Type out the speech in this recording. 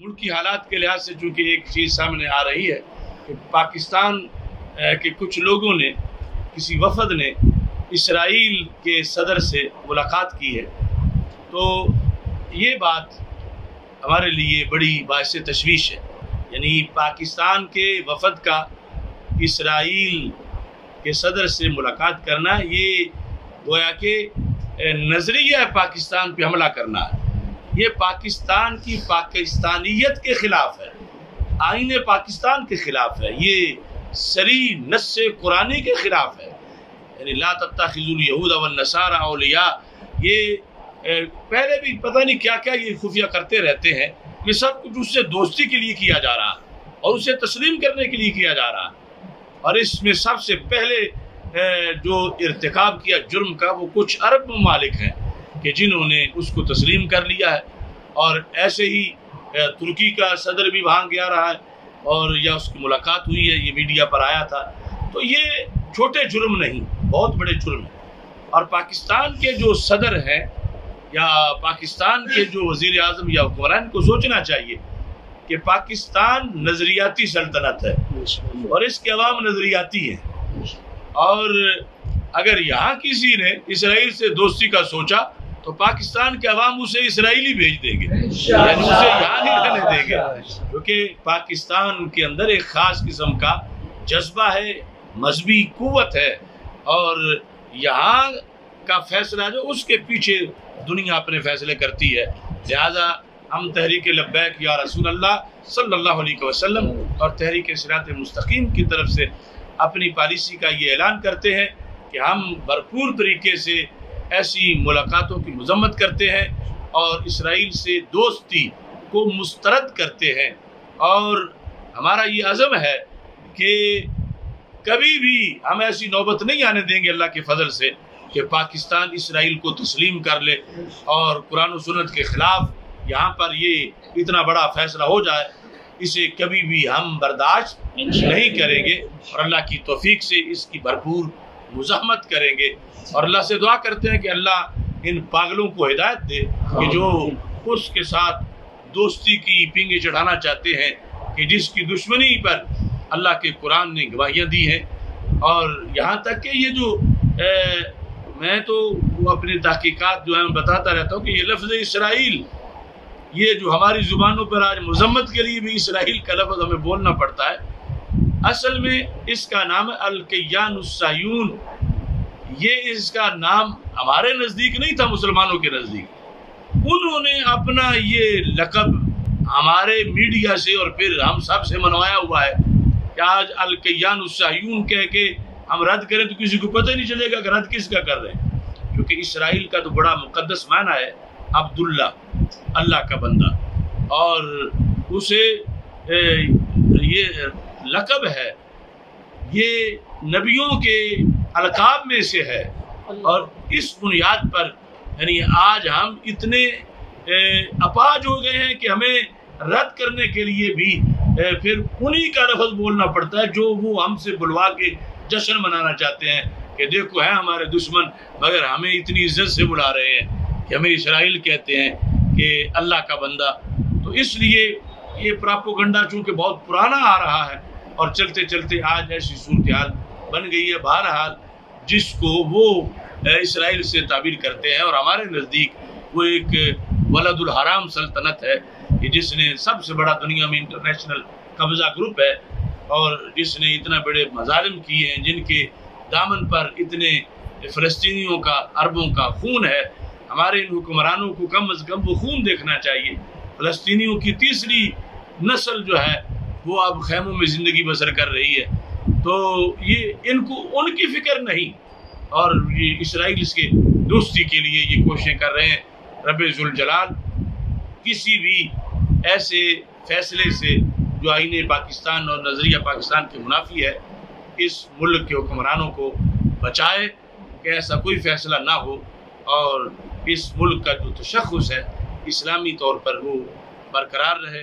मुल्क की हालात के लिहाज से चूँकि एक चीज़ सामने आ रही है कि पाकिस्तान के कुछ लोगों ने, किसी वफद ने इसराइल के सदर से मुलाकात की है। तो ये बात हमारे लिए बड़ी बायस तशवीश है। यानी पाकिस्तान के वफद का इसराइल के सदर से मुलाकात करना, ये गोया के नज़रिया पाकिस्तान पे हमला करना है। ये पाकिस्तान की पाकिस्तानियत के ख़िलाफ़ है। आइन पाकिस्तान के ख़िलाफ़ है। ये सरी नस कुरानी के ख़िलाफ़ है। यानी ला तत्ताखिजुल व नसारा अलिया ये पहले भी पता नहीं क्या क्या ये खुफिया करते रहते हैं। ये सब कुछ उससे दोस्ती के लिए किया जा रहा और उसे तस्लीम करने के लिए किया जा रहा। और इसमें सबसे पहले जो इरतकब किया, जुर्म का, वो कुछ अरब ममालिक हैं। कि जिन्होंने उसको तस्लीम कर लिया है और ऐसे ही तुर्की का सदर भी वहाँ गया रहा है और या उसकी मुलाकात हुई है, ये मीडिया पर आया था। तो ये छोटे जुर्म नहीं, बहुत बड़े जुर्म हैं। और पाकिस्तान के जो सदर हैं या पाकिस्तान के जो वज़ीर अजम या हुक्मरान को सोचना चाहिए कि पाकिस्तान नज़रियाती सल्तनत है और इसके अवाम नज़रियाती हैं। और अगर यहाँ किसी ने इसराइल से दोस्ती का सोचा तो पाकिस्तान के अवाम उसे इसराइली भेज देंगे। यानी उसे यहाँ नहीं रहने देंगे। क्योंकि पाकिस्तान के अंदर एक ख़ास किस्म का जज्बा है मजहबी कुत है। और यहाँ का फैसला जो उसके पीछे दुनिया अपने फैसले करती है। लिहाजा हम तहरीक लब्बैक या रसूल अल्लाह सल्लल्लाहु अलैहि वसल्लम और तहरीक सिरात मुस्तकीम की तरफ़ से अपनी पॉलिसी का ये ऐलान करते हैं कि हम भरपूर तरीके से ऐसी मुलाकातों की मजम्मत करते हैं और इसराइल से दोस्ती को मुस्तरद करते हैं। और हमारा ये अज़म है कि कभी भी हम ऐसी नौबत नहीं आने देंगे अल्लाह के फजल से कि पाकिस्तान इसराइल को तस्लीम कर ले और कुरान सुनत के ख़िलाफ़ यहाँ पर ये इतना बड़ा फैसला हो जाए इसे कभी भी हम बर्दाश्त नहीं करेंगे। और अल्लाह की तोफ़ीक से इसकी भरपूर मुजामत करेंगे। और अल्लाह से दुआ करते हैं कि अल्लाह इन पागलों को हिदायत दे कि जो उसके साथ दोस्ती की पिंगे चढ़ाना चाहते हैं कि जिसकी दुश्मनी पर अल्लाह के कुरान ने गवाहियाँ दी हैं। और यहाँ तक कि ये जो ए, मैं तो अपनी तहकीक़ात जो है बताता रहता हूँ कि ये लफ्ज़ इसराइल ये जो हमारी ज़ुबानों पर आज मजम्मत के लिए भी इसराइल का लफ्ज़ हमें बोलना पड़ता है। असल में इसका नाम है अलकैयानुसायून ये इसका नाम हमारे नज़दीक नहीं था मुसलमानों के नज़दीक। उन्होंने अपना ये लकब हमारे मीडिया से और फिर हम सबसे मनवाया हुआ है कि आज अलकैयानुसायून कह के हम रद्द करें तो किसी को पता ही नहीं चलेगा कि रद्द किसका कर रहे हैं। क्योंकि इसराइल का तो बड़ा मुकदस माना है अब्दुल्ला अल्लाह का बंदा। और उसे ए, ये लकब है। ये नबियों के अलकाब में से है। और इस बुनियाद पर यानी आज हम इतने अपाज हो गए हैं कि हमें रद्द करने के लिए भी फिर उन्हीं का लफज बोलना पड़ता है जो वो हमसे बुलवा के जश्न मनाना चाहते हैं कि देखो है हमारे दुश्मन मगर हमें इतनी इज़्ज़त से बुला रहे हैं कि हमें इसराइल कहते हैं कि अल्लाह का बंदा। तो इसलिए ये प्रापोगंडा चूँकि बहुत पुराना आ रहा है और चलते चलते आज ऐसी सूरत हाल बन गई है, बहरहाल, जिसको वो इसराइल से ताबीर करते हैं और हमारे नज़दीक वो एक वलदुल हराम सल्तनत है कि जिसने सबसे बड़ा दुनिया में इंटरनेशनल कब्ज़ा ग्रुप है और जिसने इतना बड़े मजालिम किए हैं, जिनके दामन पर इतने फ़लस्तियों का, अरबों का खून है। हमारे इन हुक्मरानों को कम अज़ कम वो खून देखना चाहिए। फ़लस्तियों की तीसरी नस्ल जो है वो अब खैमों में ज़िंदगी बसर कर रही है। तो ये इनको, उनकी फ़िक्र नहीं। और ये इसराइल इसके दोस्ती के लिए ये कोशिशें कर रहे हैं, रब जलाल। किसी भी ऐसे फैसले से जो आइन पाकिस्तान और नज़रिया पाकिस्तान के मुनाफी है, इस मुल्क के हुक्मरानों को बचाए, कि ऐसा कोई फैसला ना हो। और इस मुल्क का जो तशखस है, इस्लामी तौर पर वो बरकरार रहे।